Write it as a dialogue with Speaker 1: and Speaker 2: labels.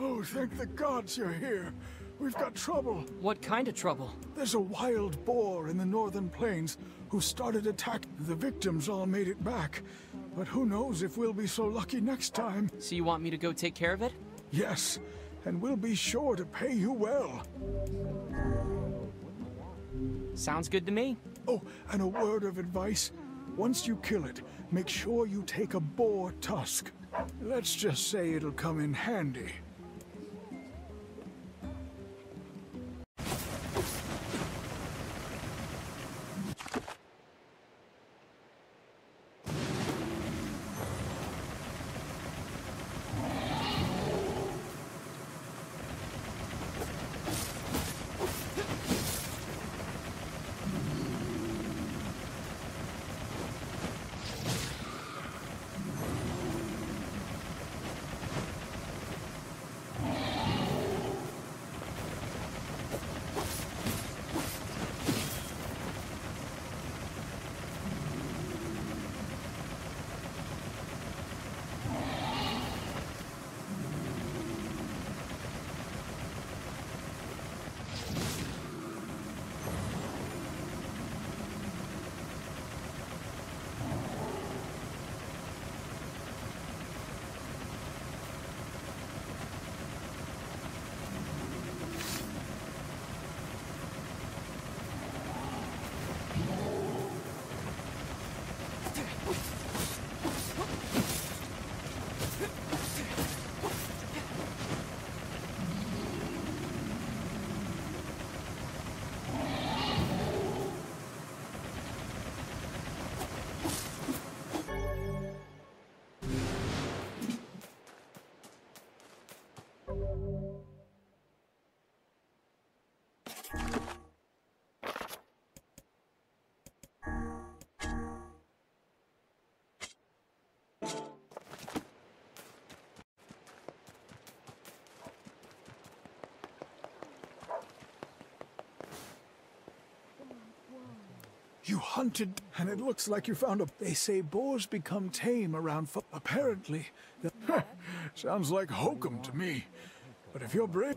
Speaker 1: Oh, thank the gods you're here. We've got trouble.
Speaker 2: What kind of trouble?
Speaker 1: There's a wild boar in the northern plains who started attacking. The victims all made it back. But who knows if we'll be so lucky next time.
Speaker 2: So you want me to go take care of it?
Speaker 1: Yes, and we'll be sure to pay you well.
Speaker 2: Sounds good to me.
Speaker 1: Oh, and a word of advice. Once you kill it, make sure you take a boar tusk. Let's just say it'll come in handy. You hunted, and it looks like you found a. They say boars become tame around. Apparently, the- sounds like hokum to me. But if you're brave.